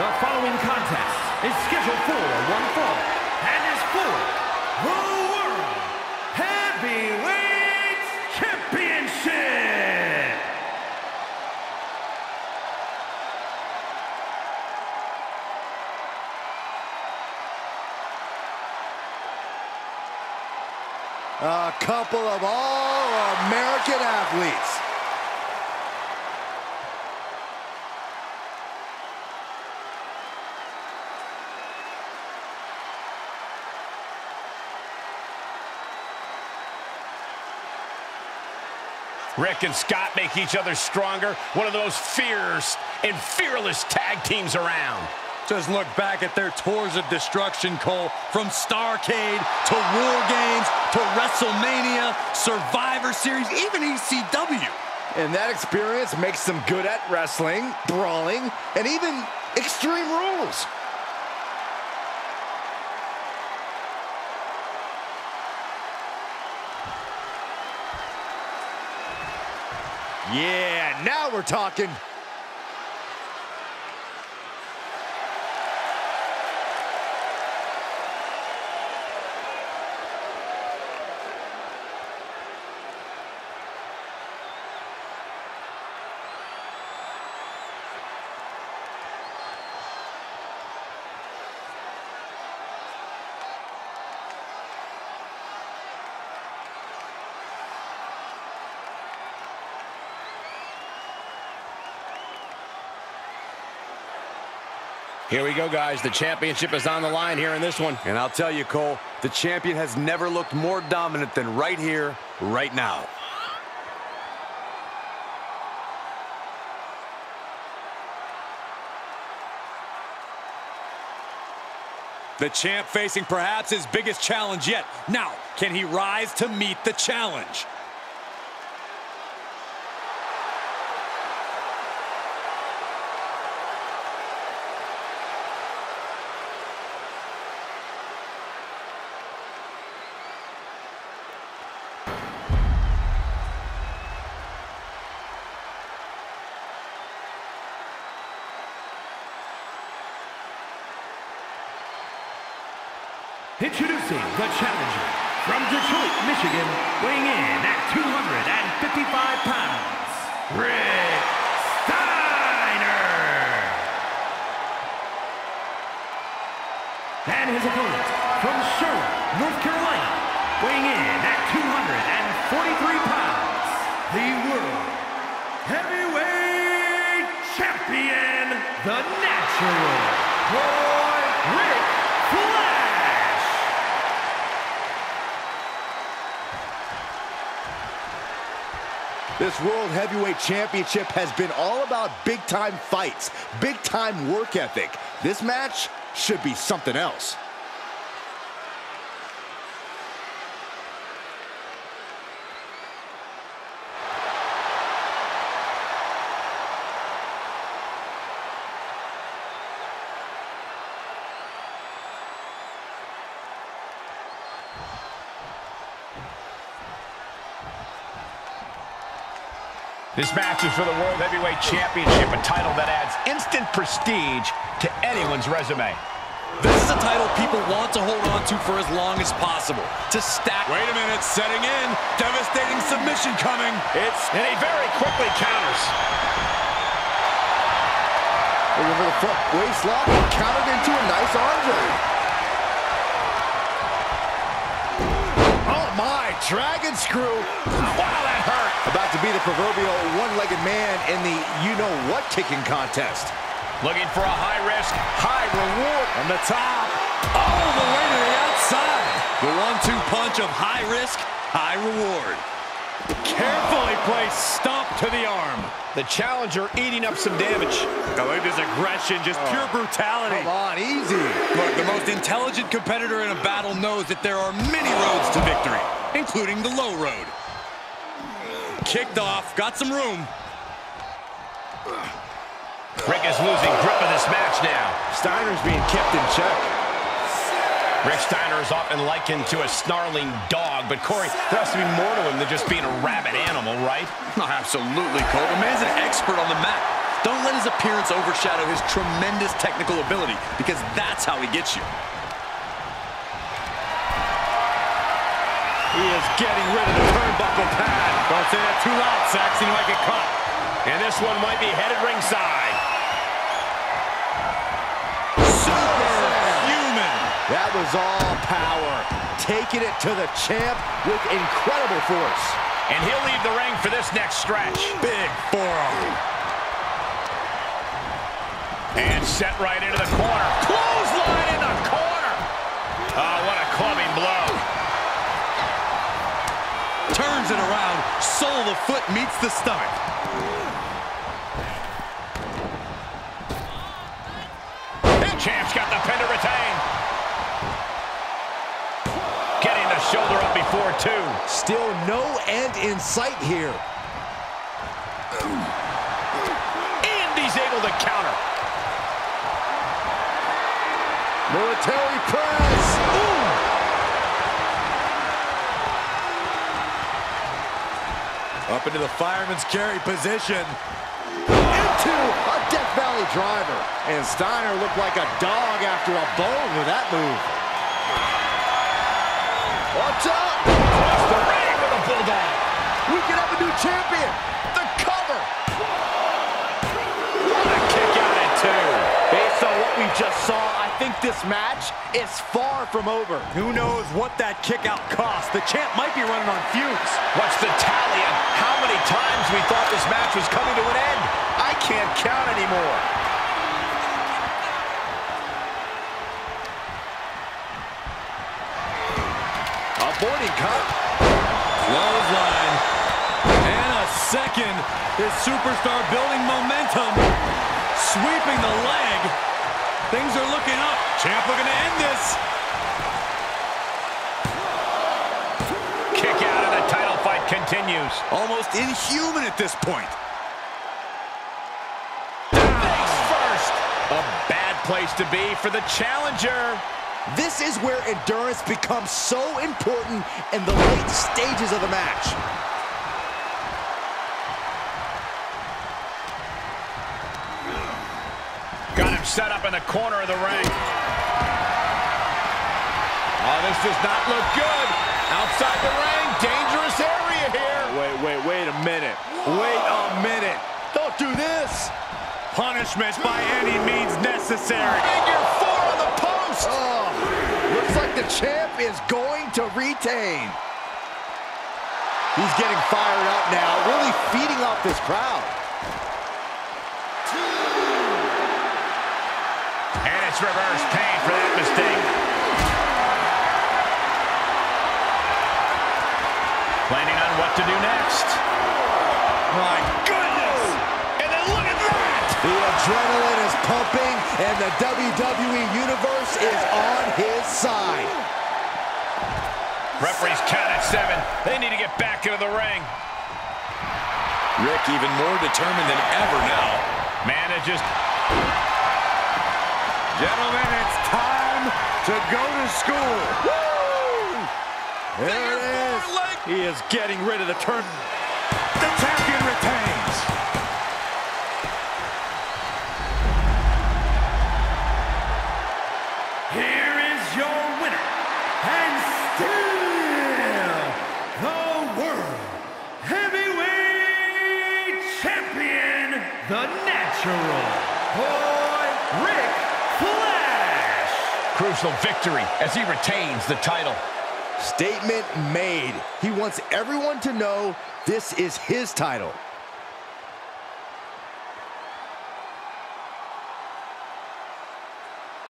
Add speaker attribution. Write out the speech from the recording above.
Speaker 1: The following contest is scheduled for one fall and is for the World Heavyweight Championship.
Speaker 2: A couple of all-American athletes.
Speaker 3: Rick and Scott make each other stronger. One of the most fierce and fearless tag teams around.
Speaker 4: Just look back at their tours of destruction, Cole. From Starcade to War Games to WrestleMania, Survivor Series, even ECW.
Speaker 2: And that experience makes them good at wrestling, brawling, and even extreme rules. Yeah, now we're talking.
Speaker 3: Here we go, guys. The championship is on the line here in this one.
Speaker 4: And I'll tell you, Cole, the champion has never looked more dominant than right here, right now. The champ facing perhaps his biggest challenge yet. Now, can he rise to meet the challenge?
Speaker 1: Introducing the challenger from Detroit, Michigan, weighing in at 255 pounds, Rick Steiner. And his opponent from Charlotte, North Carolina, weighing in at 243 pounds, the World Heavyweight Champion, the Natural, Boy Ric Flair.
Speaker 2: This World Heavyweight Championship has been all about big-time fights, big-time work ethic. This match should be something else.
Speaker 3: This match is for the World Heavyweight Championship, a title that adds instant prestige to anyone's resume.
Speaker 4: This is a title people want to hold on to for as long as possible. To stack. Wait a minute, setting in. Devastating submission coming.
Speaker 3: It's and he very quickly counters.
Speaker 2: Looking for the front waist lock and countered into a nice arm dragon screw. Wow, that hurt. About to be the proverbial one-legged man in the you-know-what kicking contest.
Speaker 3: Looking for a high risk, high reward.
Speaker 4: On the top. All the way to the outside. The one-two punch of high risk, high reward. Carefully placed stomp to the arm.
Speaker 3: The challenger eating up some damage.
Speaker 4: I like this aggression, just pure oh. brutality.
Speaker 2: Come on, easy.
Speaker 4: Look, the most intelligent competitor in a battle knows that there are many roads to victory, including the low road. Kicked off, got some room.
Speaker 3: Rick is losing grip of this match now.
Speaker 2: Steiner's being kept in check.
Speaker 3: Rick Steiner is often likened to a snarling dog, but Corey, there has to be more to him than just being a rabid animal, right?
Speaker 4: Oh, absolutely, Cole. The man's an expert on the mat. Don't let his appearance overshadow his tremendous technical ability because that's how he gets you.
Speaker 3: He is getting rid of the turnbuckle pad.
Speaker 4: Don't say that too loud, Saxton. You might get caught.
Speaker 3: And this one might be headed ringside.
Speaker 2: That was all power. Taking it to the champ with incredible force.
Speaker 3: And he'll leave the ring for this next stretch.
Speaker 4: Big forearm.
Speaker 3: And set right into the corner. Clothesline in the corner. Oh, what a clubbing blow.
Speaker 4: Turns it around. Sole of the foot meets the stomach.
Speaker 3: Champ's got the pin to retain. Shoulder up before too.
Speaker 2: Still no end in sight here.
Speaker 3: And he's able to counter.
Speaker 2: Military press. Ooh.
Speaker 4: Up into the fireman's carry position.
Speaker 2: Into a Death Valley driver. And Steiner looked like a dog after a bone with that move. Watch out!
Speaker 3: Across the ring with a bulldog.
Speaker 2: We can have a new champion. The cover.
Speaker 3: What a kick out at two.
Speaker 2: Based on what we just saw, I think this match is far from over.
Speaker 4: Who knows what that kick out cost? The champ might be running on fumes.
Speaker 3: What's the tally of how many times we thought this match was coming to an end? I can't count anymore.
Speaker 2: Avoiding Cup.
Speaker 4: Clothesline. And a second. This superstar building momentum. Sweeping the leg. Things are looking up. Champ looking to end this.
Speaker 3: Kick out and the title fight continues.
Speaker 4: Almost inhuman at this point.
Speaker 3: Face first. A bad place to be for the challenger.
Speaker 2: This is where endurance becomes so important in the late stages of the match.
Speaker 3: Got him set up in the corner of the ring. Oh, this does not look good. Outside the ring, dangerous area here.
Speaker 2: Wait, wait, wait a minute. Wait a minute. Don't do this.
Speaker 4: Punishment by any means necessary.
Speaker 3: Figure four on the post.
Speaker 2: Oh, looks like the champ is going to retain. He's getting fired up now, really feeding off this crowd.
Speaker 3: And it's reverse pain for that mistake. Planning on what to do next.
Speaker 4: My goodness.
Speaker 3: And then look at that.
Speaker 2: The adrenaline is pumping, and the WWE Universe is on his side.
Speaker 3: Referee's count at seven. They need to get back into the ring.
Speaker 4: Rick even more determined than ever now.
Speaker 3: Man, it just...
Speaker 4: Gentlemen, it's time to go to school.
Speaker 2: There it is.
Speaker 4: He is getting rid of the turn. The champion retains.
Speaker 1: Boy Ric Flair.
Speaker 3: Crucial victory as he retains the title.
Speaker 2: Statement made. He wants everyone to know this is his title.